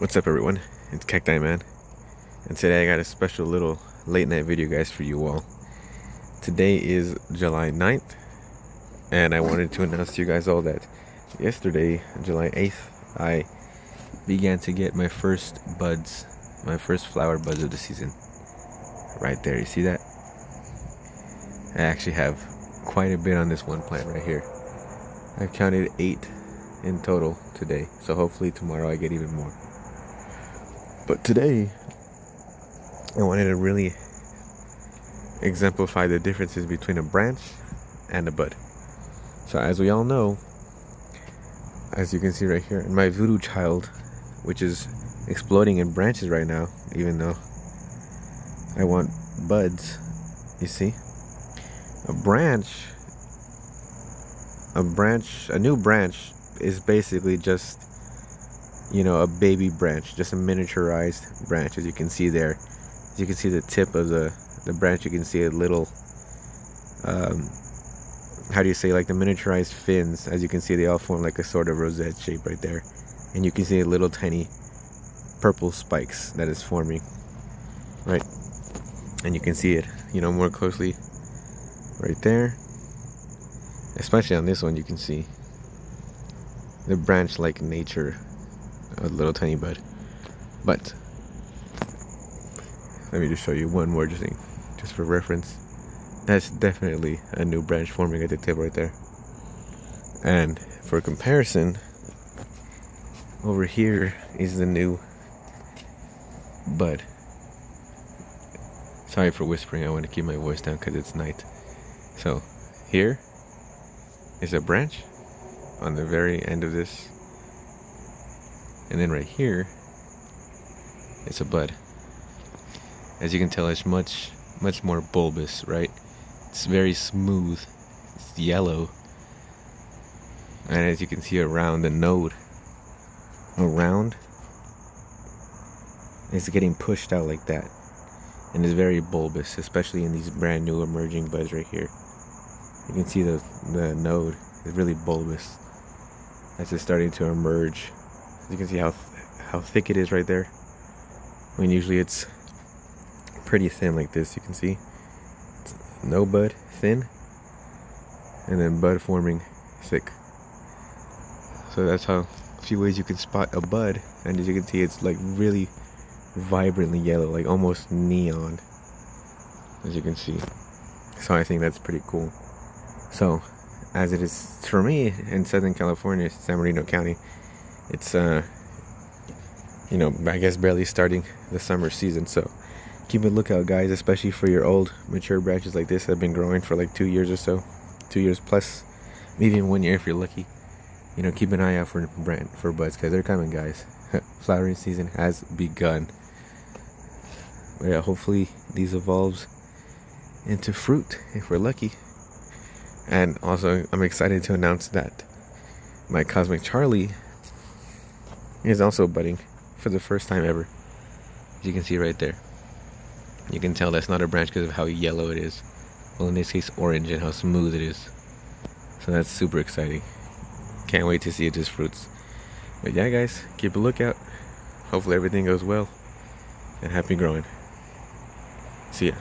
What's up everyone? It's Cacti Man and today I got a special little late night video guys for you all. Today is July 9th and I wanted to announce to you guys all that yesterday, July 8th, I began to get my first buds, my first flower buds of the season. Right there, you see that? I actually have quite a bit on this one plant right here. I've counted eight in total today, so hopefully tomorrow I get even more. But today, I wanted to really exemplify the differences between a branch and a bud. So, as we all know, as you can see right here, my voodoo child, which is exploding in branches right now, even though I want buds, you see, a branch, a branch, a new branch is basically just you know, a baby branch, just a miniaturized branch, as you can see there. As you can see the tip of the, the branch, you can see a little, um, how do you say, like the miniaturized fins. As you can see, they all form like a sort of rosette shape right there. And you can see a little tiny purple spikes that is forming, right? And you can see it, you know, more closely right there. Especially on this one, you can see the branch like nature a little tiny bud. But let me just show you one more thing, just for reference. That's definitely a new branch forming at the tip right there. And for comparison, over here is the new bud. Sorry for whispering, I want to keep my voice down because it's night. So, here is a branch on the very end of this and then right here, it's a bud. As you can tell, it's much, much more bulbous, right? It's very smooth. It's yellow. And as you can see around the node, around, it's getting pushed out like that. And it's very bulbous, especially in these brand new emerging buds right here. You can see the, the node is really bulbous as it's starting to emerge you can see how how thick it is right there. I mean, usually it's pretty thin like this. You can see it's no bud, thin, and then bud forming thick. So that's how a few ways you can spot a bud, and as you can see, it's like really vibrantly yellow, like almost neon, as you can see. So I think that's pretty cool. So, as it is for me in Southern California, San Bernardino County, it's uh you know i guess barely starting the summer season so keep a lookout guys especially for your old mature branches like this that have been growing for like two years or so two years plus maybe even one year if you're lucky. You know keep an eye out for brand for buds because they're coming guys. Flowering season has begun. But yeah hopefully these evolves into fruit if we're lucky. And also i'm excited to announce that my cosmic charlie is also budding for the first time ever. As you can see right there. You can tell that's not a branch because of how yellow it is. Well, in this case, orange and how smooth it is. So that's super exciting. Can't wait to see it just fruits. But yeah, guys, keep a lookout. Hopefully everything goes well. And happy growing. See ya.